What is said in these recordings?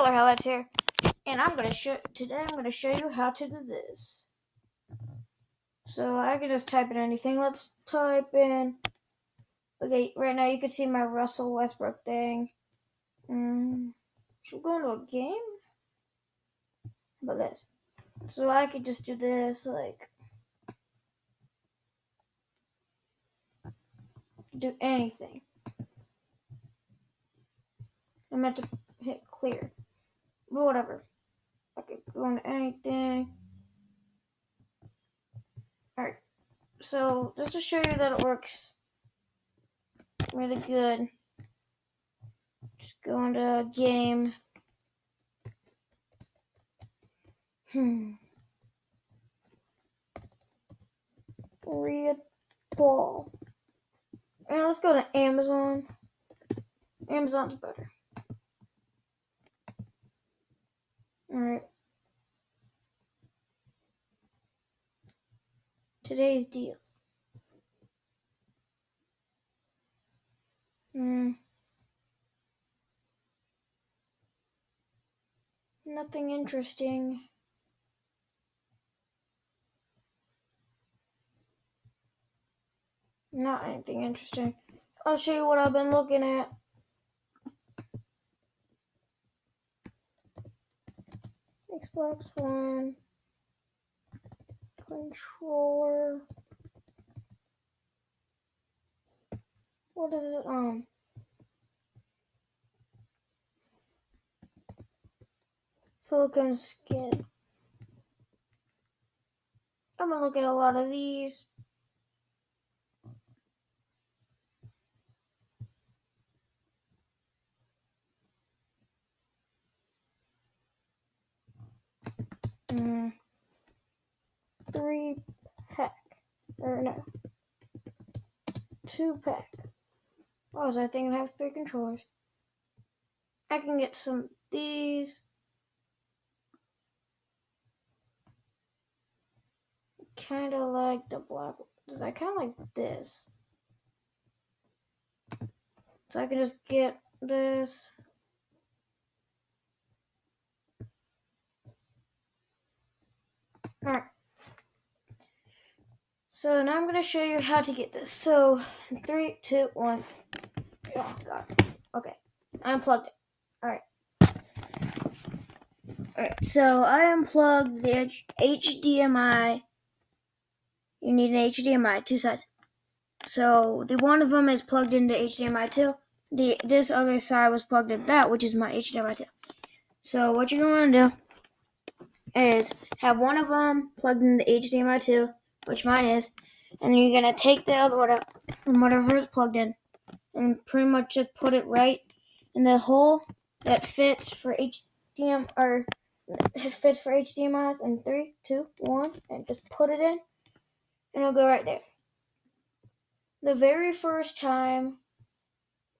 Kaler Highlights here, and I'm gonna show today. I'm gonna show you how to do this. So I can just type in anything. Let's type in. Okay, right now you can see my Russell Westbrook thing. Mm, should we go into a game? About this? So I could just do this, like do anything. I meant to hit clear. Whatever. I could go into anything. Alright. So just to show you that it works really good. Just go into a game. Hmm. Red ball. And let's go to Amazon. Amazon's better. Alright. Today's deals. Hmm. Nothing interesting. Not anything interesting. I'll show you what I've been looking at. Xbox One controller. What is it? Um. Silicon skin. I'm gonna look at a lot of these. Mm, three pack. Or no. Two pack. What was I thinking? I have three controllers. I can get some these. Kind of like the black. I kind of like this. So I can just get this. Alright. So now I'm going to show you how to get this. So, three, two, one. Oh, God. Okay. I unplugged it. Alright. Alright, so I unplugged the HDMI. You need an HDMI, two sides. So, the one of them is plugged into HDMI 2. The, this other side was plugged into that, which is my HDMI 2. So, what you're going to do is have one of them plugged into HDMI 2, which mine is, and you're gonna take the other one out from whatever is plugged in, and pretty much just put it right in the hole that fits for HDMI or fits for HDMI's. And three, two, one, and just put it in, and it'll go right there. The very first time,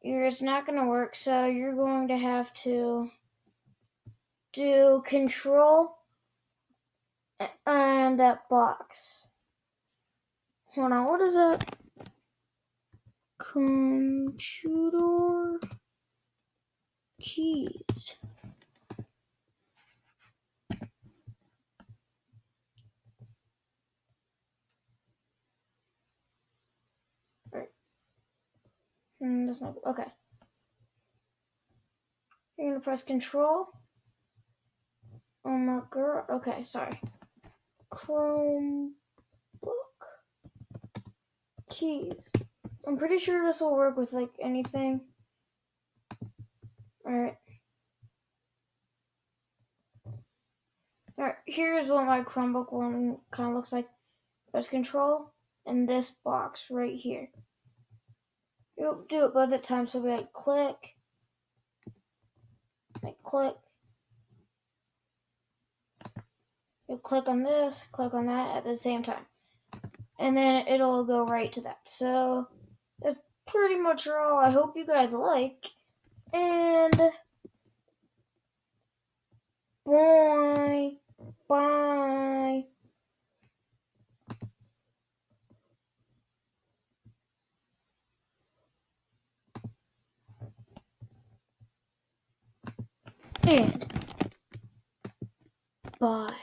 it's not gonna work, so you're going to have to do control uh, and that box. Hold on, what is that? Computer keys. Mm, that's not okay. You're gonna press control. Oh my girl. Okay, sorry. Chromebook keys. I'm pretty sure this will work with like anything. Alright. Alright, here's what my Chromebook one kind of looks like. Press control and this box right here. You'll do it both at times, so we like click, like click, you click on this, click on that at the same time. And then it'll go right to that. So that's pretty much all I hope you guys like. And bye. Bye. And bye.